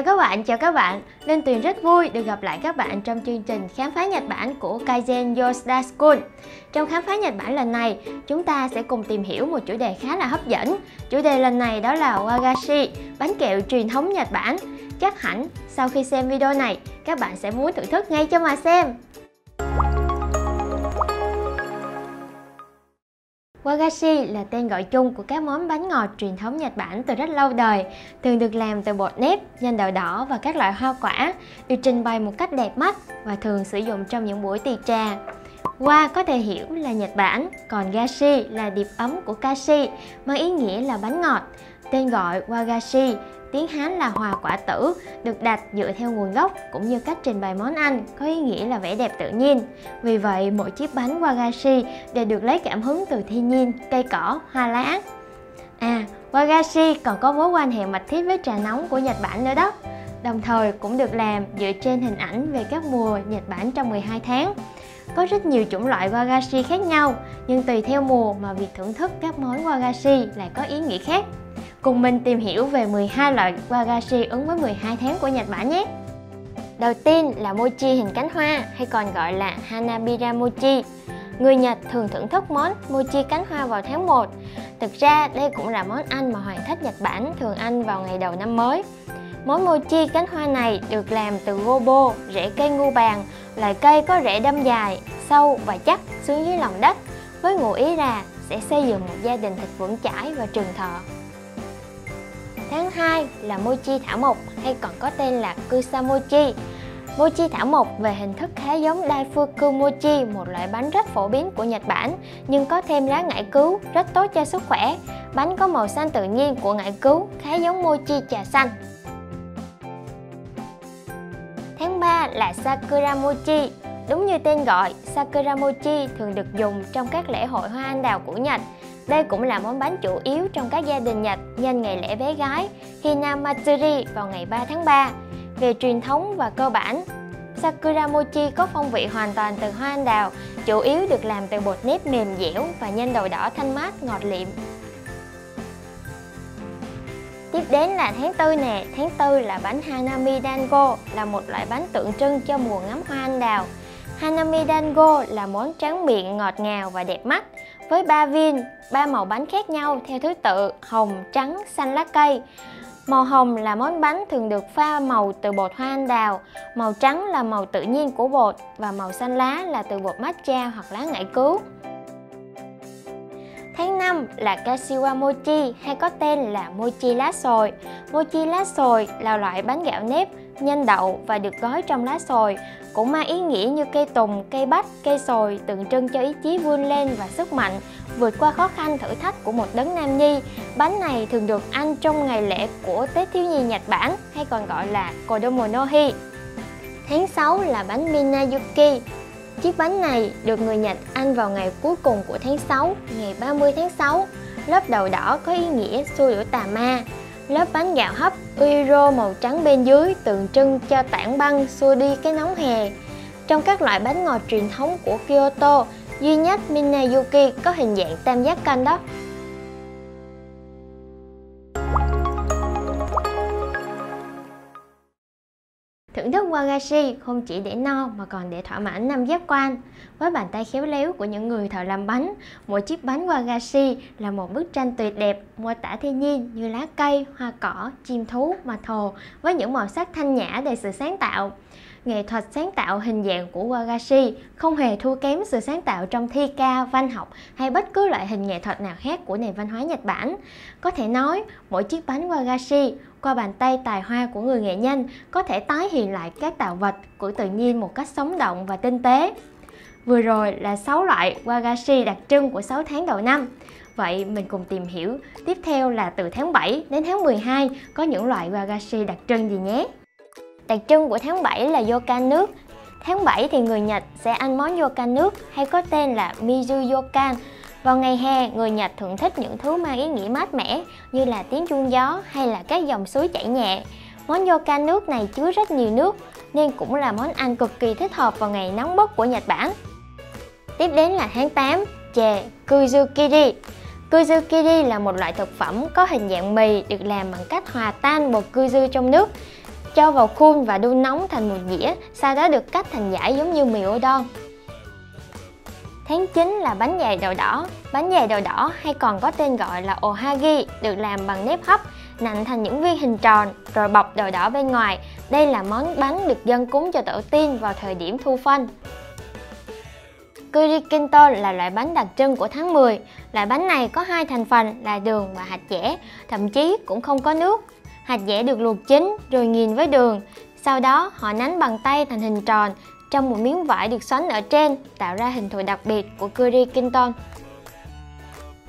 chào các bạn, chào các bạn. Linh Tuyền rất vui được gặp lại các bạn trong chương trình khám phá Nhật Bản của Kaizen Yoshida School. Trong khám phá Nhật Bản lần này, chúng ta sẽ cùng tìm hiểu một chủ đề khá là hấp dẫn. Chủ đề lần này đó là wagashi, bánh kẹo truyền thống Nhật Bản. Chắc hẳn sau khi xem video này, các bạn sẽ muốn thưởng thức ngay cho mà xem. Wagashi là tên gọi chung của các món bánh ngọt truyền thống Nhật Bản từ rất lâu đời, thường được làm từ bột nếp, nhân đậu đỏ và các loại hoa quả, được trình bày một cách đẹp mắt và thường sử dụng trong những buổi tiệc trà. Wa có thể hiểu là Nhật Bản, còn gashi là điệp ấm của kashi, mang ý nghĩa là bánh ngọt. Tên gọi wagashi tiếng Hán là hòa quả tử, được đặt dựa theo nguồn gốc cũng như cách trình bày món ăn, có ý nghĩa là vẻ đẹp tự nhiên. Vì vậy, mỗi chiếc bánh wagashi đều được lấy cảm hứng từ thiên nhiên, cây cỏ, hoa lá. À, wagashi còn có mối quan hệ mật thiết với trà nóng của Nhật Bản nữa đó. Đồng thời cũng được làm dựa trên hình ảnh về các mùa Nhật Bản trong 12 tháng. Có rất nhiều chủng loại wagashi khác nhau, nhưng tùy theo mùa mà việc thưởng thức các món wagashi lại có ý nghĩa khác. Cùng mình tìm hiểu về 12 loại wagashi ứng với 12 tháng của Nhật Bản nhé! Đầu tiên là mochi hình cánh hoa hay còn gọi là Hanabira mochi. Người Nhật thường thưởng thức món mochi cánh hoa vào tháng 1. Thực ra đây cũng là món ăn mà hoàng thất Nhật Bản thường ăn vào ngày đầu năm mới. Món mochi cánh hoa này được làm từ gobo, rễ cây ngu bàn, loại cây có rễ đâm dài, sâu và chắc xuống dưới lòng đất, với ngụ ý là sẽ xây dựng một gia đình thật vững chãi và trường thọ. Tháng 2 là mochi thảo mộc hay còn có tên là kusamochi. Mochi thảo mộc về hình thức khá giống Daifuku mochi, một loại bánh rất phổ biến của Nhật Bản, nhưng có thêm lá ngải cứu, rất tốt cho sức khỏe. Bánh có màu xanh tự nhiên của ngải cứu, khá giống mochi trà xanh. Tháng 3 là Sakura mochi. Đúng như tên gọi, Sakura mochi thường được dùng trong các lễ hội hoa anh đào của Nhật. Đây cũng là món bánh chủ yếu trong các gia đình Nhật nhân ngày lễ bé gái Hinamatsuri vào ngày 3 tháng 3. Về truyền thống và cơ bản, Sakura mochi có phong vị hoàn toàn từ hoa anh đào, chủ yếu được làm từ bột nếp mềm dẻo và nhân đậu đỏ thanh mát ngọt liệm. Tiếp đến là tháng 4 nè, tháng 4 là bánh Hanami Dango, là một loại bánh tượng trưng cho mùa ngắm hoa anh đào. Hanami Dango là món tráng miệng ngọt ngào và đẹp mắt, với 3 viên, 3 màu bánh khác nhau theo thứ tự hồng, trắng, xanh lá cây. Màu hồng là món bánh thường được pha màu từ bột hoa anh đào, màu trắng là màu tự nhiên của bột và màu xanh lá là từ bột matcha hoặc lá ngải cứu. Tháng 5 là Kashiwa Mochi hay có tên là Mochi lá sồi. Mochi lá sồi là loại bánh gạo nếp, nhân đậu và được gói trong lá sồi cũng mang ý nghĩa như cây tùng, cây bách, cây sồi tượng trưng cho ý chí vươn lên và sức mạnh, vượt qua khó khăn thử thách của một đấng nam nhi. Bánh này thường được ăn trong ngày lễ của Tết thiếu nhi Nhật Bản hay còn gọi là Kodomo no Hi. Tháng 6 là bánh Minayuki. Chiếc bánh này được người Nhật ăn vào ngày cuối cùng của tháng 6, ngày 30 tháng 6. Lớp đầu đỏ có ý nghĩa xua đuổi tà ma, Lớp bánh gạo hấp Uiro màu trắng bên dưới tượng trưng cho tảng băng xua đi cái nóng hè. Trong các loại bánh ngọt truyền thống của Kyoto, duy nhất Minayuki có hình dạng tam giác canh đó. Thưởng thức wagashi không chỉ để no mà còn để thỏa mãn năm giác quan. Với bàn tay khéo léo của những người thợ làm bánh, mỗi chiếc bánh wagashi là một bức tranh tuyệt đẹp mô tả thiên nhiên như lá cây, hoa cỏ, chim thú, mà hồ với những màu sắc thanh nhã đầy sự sáng tạo. Nghệ thuật sáng tạo hình dạng của wagashi không hề thua kém sự sáng tạo trong thi ca, văn học hay bất cứ loại hình nghệ thuật nào khác của nền văn hóa Nhật Bản. Có thể nói, mỗi chiếc bánh wagashi qua bàn tay tài hoa của người nghệ nhân có thể tái hiện lại các tạo vật của tự nhiên một cách sống động và tinh tế. Vừa rồi là 6 loại wagashi đặc trưng của 6 tháng đầu năm. Vậy mình cùng tìm hiểu tiếp theo là từ tháng 7 đến tháng 12 có những loại wagashi đặc trưng gì nhé. Đặc trưng của tháng 7 là yoka nước. Tháng 7 thì người Nhật sẽ ăn món yoka nước hay có tên là mizu yokan vào ngày hè, người Nhật thường thích những thứ mang ý nghĩa mát mẻ như là tiếng chuông gió hay là các dòng suối chảy nhẹ. Món yoka nước này chứa rất nhiều nước nên cũng là món ăn cực kỳ thích hợp vào ngày nóng bức của Nhật Bản. Tiếp đến là tháng 8, chè Kuzukiri. Kuzukiri là một loại thực phẩm có hình dạng mì được làm bằng cách hòa tan bột kuzu trong nước. cho vào khuôn và đun nóng thành một dĩa, sau đó được cắt thành dải giống như mì udon. Tháng 9 là bánh dày đậu đỏ. Bánh dày đậu đỏ hay còn có tên gọi là ohagi được làm bằng nếp hấp, nặn thành những viên hình tròn rồi bọc đậu đỏ bên ngoài. Đây là món bánh được dân cúng cho tổ tiên vào thời điểm thu phân. Kurikinto là loại bánh đặc trưng của tháng 10. Loại bánh này có hai thành phần là đường và hạt dẻ, thậm chí cũng không có nước. Hạt dẻ được luộc chín rồi nghiền với đường. Sau đó họ nắn bằng tay thành hình tròn trong một miếng vải được xoắn ở trên, tạo ra hình thù đặc biệt của curry Kinton.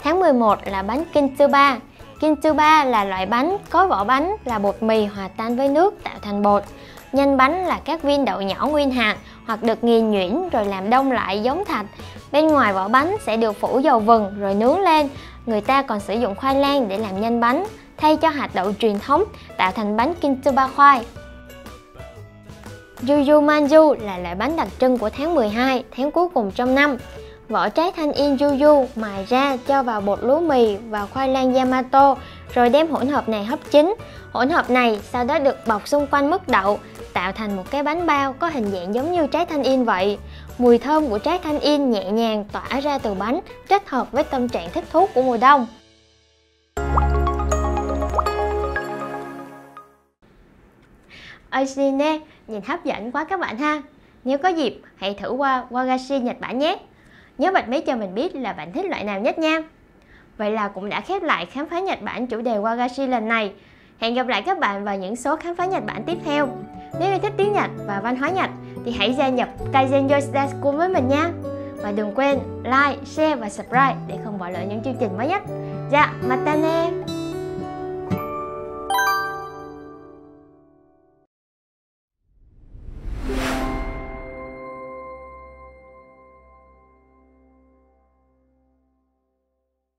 Tháng 11 là bánh Kintsuba. Kintsuba là loại bánh có vỏ bánh là bột mì hòa tan với nước tạo thành bột. Nhân bánh là các viên đậu nhỏ nguyên hạt hoặc được nghiền nhuyễn rồi làm đông lại giống thạch. Bên ngoài vỏ bánh sẽ được phủ dầu vừng rồi nướng lên. Người ta còn sử dụng khoai lang để làm nhân bánh, thay cho hạt đậu truyền thống, tạo thành bánh Kintsuba khoai. Yuyu Manju là loại bánh đặc trưng của tháng 12, tháng cuối cùng trong năm. Vỏ trái thanh yên Yuyu mài ra cho vào bột lúa mì và khoai lang Yamato rồi đem hỗn hợp này hấp chín. Hỗn hợp này sau đó được bọc xung quanh mức đậu tạo thành một cái bánh bao có hình dạng giống như trái thanh yên vậy. Mùi thơm của trái thanh yên nhẹ nhàng tỏa ra từ bánh, kết hợp với tâm trạng thích thú của mùa đông. Oishine nhìn hấp dẫn quá các bạn ha. Nếu có dịp, hãy thử qua Wagashi Nhật Bản nhé. Nhớ bật mí cho mình biết là bạn thích loại nào nhất nha. Vậy là cũng đã khép lại khám phá Nhật Bản chủ đề Wagashi lần này. Hẹn gặp lại các bạn vào những số khám phá Nhật Bản tiếp theo. Nếu yêu thích tiếng Nhật và văn hóa Nhật thì hãy gia nhập Kaizen Yoshida School với mình nha. Và đừng quên like, share và subscribe để không bỏ lỡ những chương trình mới nhất. Dạ, matane!